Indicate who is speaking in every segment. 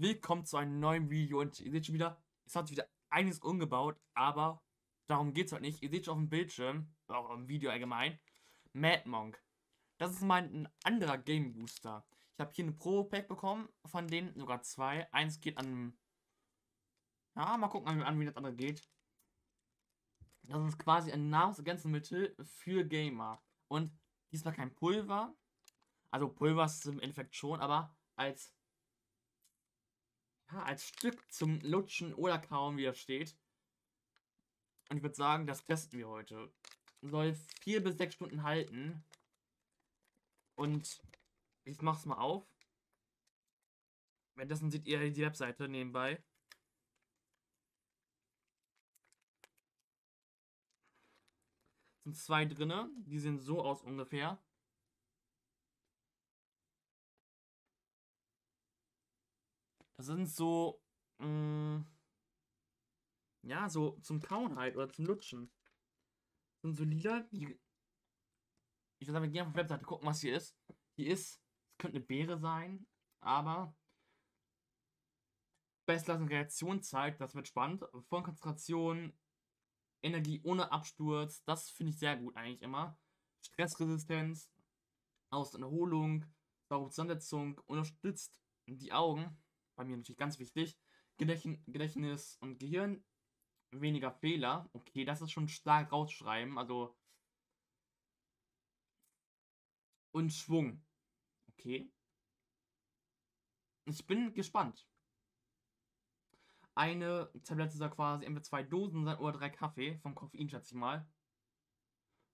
Speaker 1: willkommen zu einem neuen Video und ihr seht schon wieder, es hat sich wieder einiges umgebaut, aber darum geht es heute nicht. Ihr seht schon auf dem Bildschirm, auch im Video allgemein, Mad Monk. Das ist mein anderer Game Booster. Ich habe hier eine Pro Pack bekommen, von denen sogar zwei. Eins geht an, ja, mal gucken, an, wie das andere geht. Das ist quasi ein Nahrungsergänzungsmittel für Gamer. Und diesmal kein Pulver. Also Pulver ist im Endeffekt schon, aber als als Stück zum Lutschen oder Kauen, wie das steht. Und ich würde sagen, das testen wir heute. Soll vier bis sechs Stunden halten. Und ich mach's mal auf. Währenddessen seht ihr die Webseite nebenbei. sind zwei drinne. Die sehen so aus ungefähr. Das sind so, mh, mm, ja, so zum Kauen halt oder zum Lutschen. Das sind so lila, die, ich würde sagen, wir gehen auf die Webseite gucken, was hier ist. Hier ist, es könnte eine Beere sein, aber Bestlassen Reaktionszeit, das wird spannend. Vollkonzentration, Energie ohne Absturz, das finde ich sehr gut eigentlich immer. Stressresistenz, Aus- und Erholung, Zusammensetzung, unterstützt die Augen, bei mir natürlich ganz wichtig. Gedächtnis und Gehirn, weniger Fehler. Okay, das ist schon stark rausschreiben. Also. Und Schwung. Okay. Ich bin gespannt. Eine Tablette soll quasi entweder zwei Dosen oder drei Kaffee vom Koffein, schätze ich mal.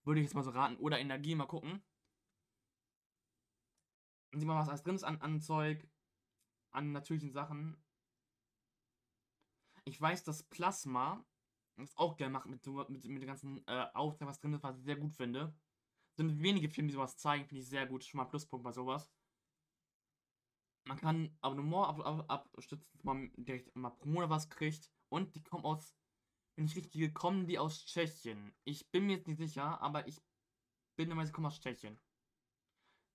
Speaker 1: Würde ich jetzt mal so raten. Oder Energie, mal gucken. Dann sieht man, was alles drin ist an, an Zeug an natürlichen Sachen. Ich weiß, dass Plasma das auch gerne macht mit, mit, mit dem ganzen äh, Aufzeichnung, was drin ist, was ich sehr gut finde. Sind wenige Filme, die sowas zeigen, finde ich sehr gut. Schon mal Pluspunkt bei sowas. Man kann Abonnement ab, ab, abstützen, dass man direkt mal pro Monat was kriegt. Und die kommen aus, wenn ich richtig kommen die aus Tschechien. Ich bin mir jetzt nicht sicher, aber ich bin Meinung, sie kommen aus Tschechien.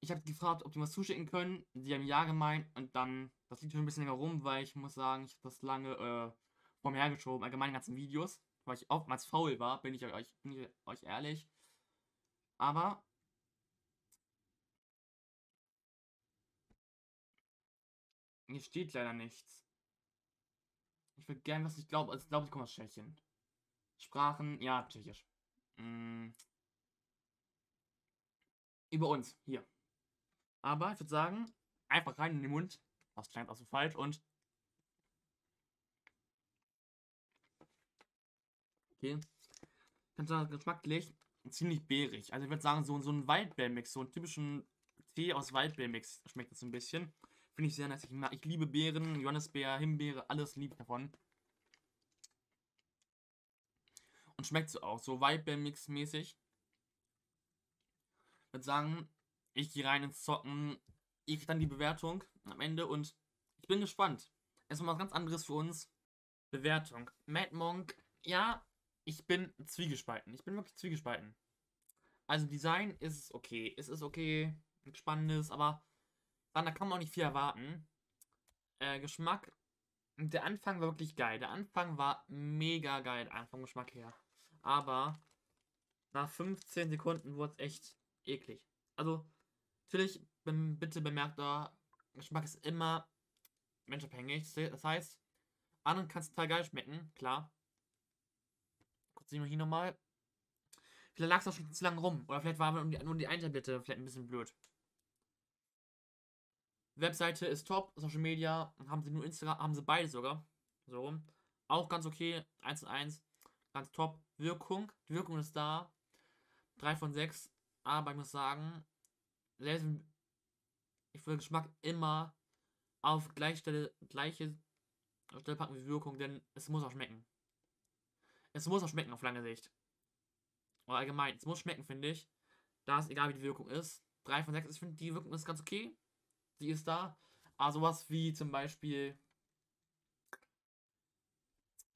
Speaker 1: Ich habe gefragt, ob die was zuschicken können. Die haben ja gemeint und dann, das liegt schon ein bisschen länger rum, weil ich muss sagen, ich habe das lange äh, vor mir hergeschoben, allgemein die ganzen Videos, weil ich oftmals faul war, bin ich euch, bin ich euch ehrlich. Aber hier steht leider nichts. Ich würde gerne was ich glaube, also ich glaube, ich komme aus Tschechien. Sprachen, ja, Tschechisch. Mm. Über uns, hier. Aber ich würde sagen, einfach rein in den Mund. Was klingt auch so falsch und. Okay. Das geschmacklich ziemlich beerig. Also ich würde sagen, so, so ein Waldbeermix, so einen typischen Tee aus Waldbeermix schmeckt das ein bisschen. Finde ich sehr nice. Ich, mag, ich liebe Beeren, Johannisbeer, Himbeere, alles liebe davon. Und schmeckt so auch, so Waldbeermix mäßig. Ich würde sagen, ich gehe rein ins Zocken. Ich kriege dann die Bewertung am Ende und ich bin gespannt. Erstmal was ganz anderes für uns. Bewertung. Mad Monk, ja, ich bin zwiegespalten. Ich bin wirklich zwiegespalten. Also Design ist okay. Es ist okay, spannendes, aber dann, da kann man auch nicht viel erwarten. Äh, Geschmack. Der Anfang war wirklich geil. Der Anfang war mega geil, vom Geschmack her. Aber nach 15 Sekunden wurde es echt eklig. Also, Natürlich, bitte bemerkt da, Geschmack ist immer menschabhängig. Das heißt, anderen kann es total geil schmecken, klar. Kurz sehen wir hier nochmal. Vielleicht lag es auch schon zu lange rum. Oder vielleicht war nur die, nur die Eintablette vielleicht ein bisschen blöd. Webseite ist top, Social Media, haben sie nur Instagram, haben sie beide sogar. So rum. Auch ganz okay, 1 zu 1, ganz top. Wirkung, die Wirkung ist da. 3 von 6, aber ich muss sagen, ich will Geschmack immer auf gleiche Stelle, gleiche Stelle packen wie Wirkung, denn es muss auch schmecken. Es muss auch schmecken auf lange Sicht. Oder allgemein, es muss schmecken, finde ich. Da ist egal, wie die Wirkung ist. 3 von 6, ich finde, die Wirkung ist ganz okay. Die ist da. Aber sowas wie zum Beispiel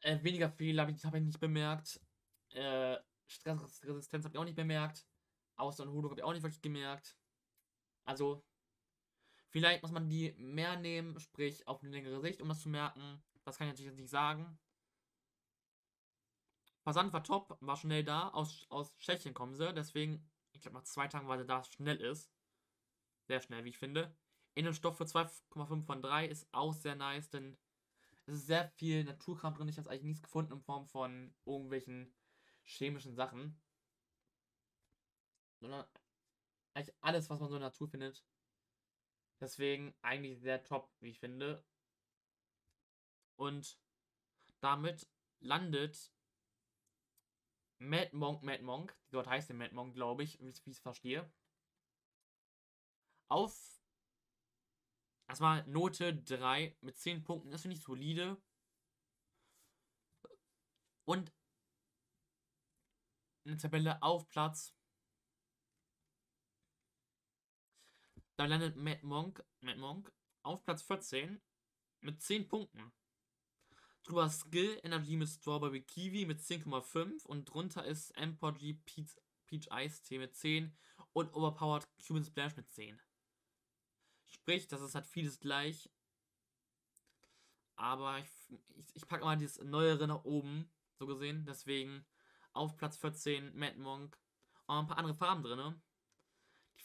Speaker 1: äh, weniger Fehler habe ich, hab ich nicht bemerkt. Äh, Stressresistenz habe ich auch nicht bemerkt. Ausdauer und Hodo habe ich auch nicht wirklich gemerkt. Also, Vielleicht muss man die mehr nehmen, sprich auf eine längere Sicht, um das zu merken. Das kann ich natürlich jetzt nicht sagen. Versand war top, war schnell da. Aus, aus Tschechien kommen sie, deswegen, ich glaube, nach zwei Tagen, weil sie da schnell ist. Sehr schnell, wie ich finde. Innenstoff für 2,5 von 3 ist auch sehr nice, denn es ist sehr viel Naturkram drin. Ich habe eigentlich nichts gefunden in Form von irgendwelchen chemischen Sachen. Sondern eigentlich alles, was man so in der Natur findet. Deswegen eigentlich sehr top, wie ich finde. Und damit landet Mad Monk, Mad Monk, dort heißt der Mad Monk, glaube ich, wie ich es verstehe, auf erstmal Note 3 mit 10 Punkten. Das finde ich solide. Und eine Tabelle auf Platz. Da landet Mad Monk, Mad Monk auf Platz 14 mit 10 Punkten. Drüber Skill Energy mit Strawberry Kiwi mit 10,5 und drunter ist Empogee Peach, Peach Ice Tee mit 10 und Overpowered Cuban Splash mit 10. Sprich, das ist halt vieles gleich. Aber ich, ich, ich packe mal dieses Neuere nach oben, so gesehen. Deswegen auf Platz 14 Mad Monk. Und ein paar andere Farben drin.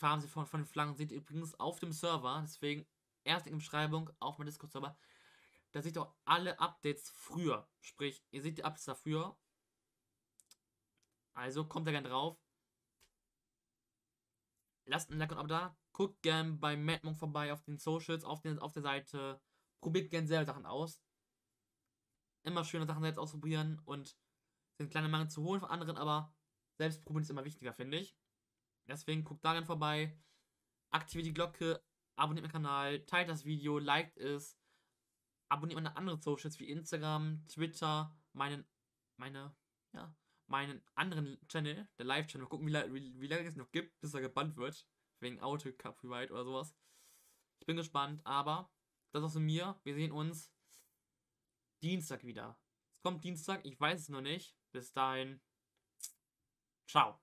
Speaker 1: Die Farben von, von den Flaggen seht übrigens auf dem Server. Deswegen erst in der Beschreibung auf meinem Discord-Server. Da seht ihr auch alle Updates früher. Sprich, ihr seht die Updates dafür. Also kommt da gerne drauf. Lasst ein Like und Abo da. Guckt gerne bei Madmonk vorbei auf den Socials, auf, den, auf der Seite. Probiert gerne selber Sachen aus. Immer schöne Sachen selbst ausprobieren und sind kleine Mangel zu holen von anderen, aber selbst probieren ist immer wichtiger, finde ich. Deswegen guckt darin vorbei. Aktiviert die Glocke, abonniert meinen Kanal, teilt das Video, liked es abonniert meine anderen Socials wie Instagram, Twitter, meinen, meine, ja, meinen anderen Channel, der Live-Channel. Mal gucken, wie, wie, wie, lange es noch gibt, bis er gebannt wird. Wegen Auto Copyright oder sowas. Ich bin gespannt, aber das war's von mir. Wir sehen uns Dienstag wieder. Es kommt Dienstag, ich weiß es noch nicht. Bis dahin. Ciao.